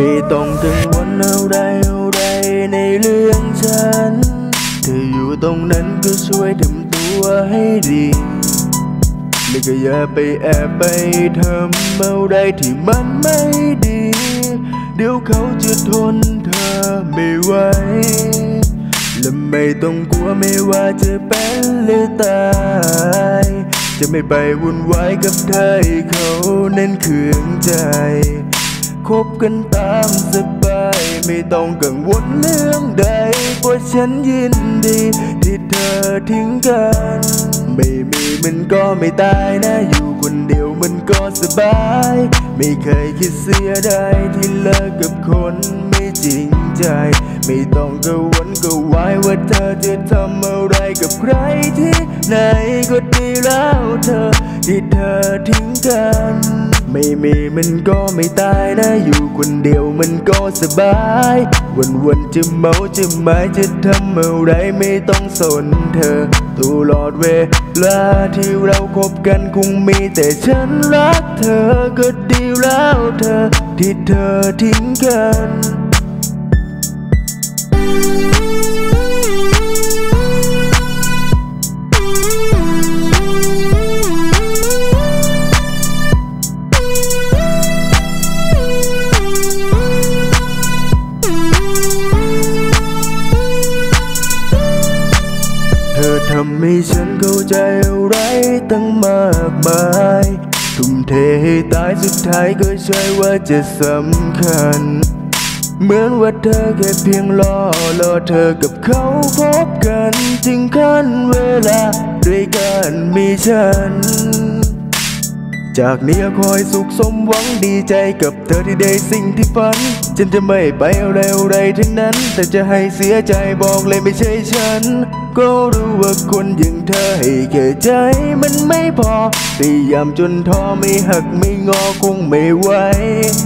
ไม่ต้องกังวลอะไรอะไรในเรื่องฉัน เธออยู่ตรงนั้นก็ช่วยทำตัวให้ดีแล้วก็อย่าไปแอบไปทำอะไรที่มันไม่ดี เดี๋ยวเขาจะทนเธอไม่ไหวและไม่ต้องกลัวไม่ว่าจะเป็นหรือตาย จะไม่ไปวุ่นวายกับเธอเขาเน้นเคืองใจ คบกันตามสบายไม่ต้องกังวลเรื่องใดเพราะฉันยินดีที่เธอทิ้งกันไม่มีมันก็ไม่ตายนะอยู่คนเดียวมันก็สบาย ไม่เคยคิดเสียดายที่เลิกกับคนไม่จริงใจ ไม่ต้องกังวลกังวายว่าเธอจะทำอะไรกับใครที่ไหนก็ดีแล้วเธอที่เธอทิ้งกัน ไม่มีมันก็ไม่ตายนะอยู่คนเดียวมันก็สบาย วันวันๆจะเมาจะหมายจะทำอะไรไม่ต้องสนเธอตลอดเวลาที่เราคบกันคงมีแต่ฉันรักเธอก็ดีแล้วเธอที่เธอทิ้งกัน ให้ฉันเข้าใจอะไรตั้งมากมายทุ่มเทให้ตายสุดท้ายก็ใช่ว่าจะสำคัญ เหมือนว่าเธอแค่เพียงรอรอเธอกับเขาพบกันจึงขั้นเวลาด้วยกันมีฉัน จากนี้คอยสุขสมหวังดีใจกับเธอที่ได้สิ่งที่ฝัน ฉันจะไม่ไปเอาเร็วไรทั้งนั้น แต่จะให้เสียใจบอกเลยไม่ใช่ฉัน ก็รู้ว่าคนอย่างเธอให้แค่ใจมันไม่พอพยายามจนท้อไม่หักไม่งอคงไม่ไหว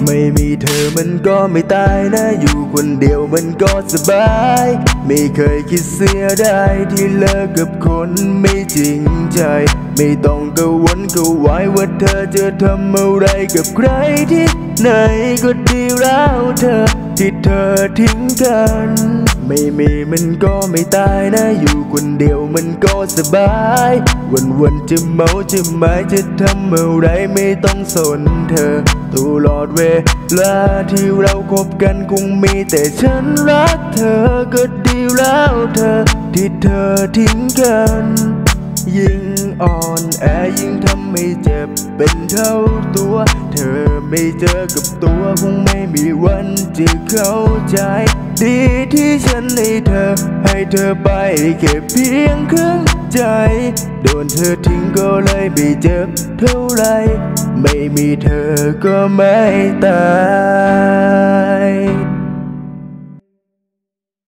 ไม่มีเธอมันก็ไม่ตายนะ อยู่คนเดียวมันก็สบาย ไม่เคยคิดเสียได้ที่เลิกกับคนไม่จริงใจ ไม่ต้องกังวลกังวายว่าเธอจะทำอะไรกับใครที่ไหนก็ดีแล้วเธอที่เธอทิ้งกัน ไม่มีมันก็ไม่ตายนะอยู่คนเดียวมันก็สบาย วันวันๆจะเมาจะหมายจะทำอะไรไม่ต้องสนเธอตลอดเวลาที่เราคบกันคงมีแต่ฉันรักเธอก็ดีแล้วเธอที่เธอทิ้งกัน ยิ่งอ่อนแอยิ่งทำให้เจ็บเป็นเท่าตัว เธอไม่เจอกับตัวคงไม่มีวันจะเข้าใจ ดีที่ฉันให้เธอ ให้เธอไปแค่เพียงครึ่งใจ โดนเธอทิ้งก็เลยไม่เจ็บเท่าไร ไม่มีเธอก็ไม่ตาย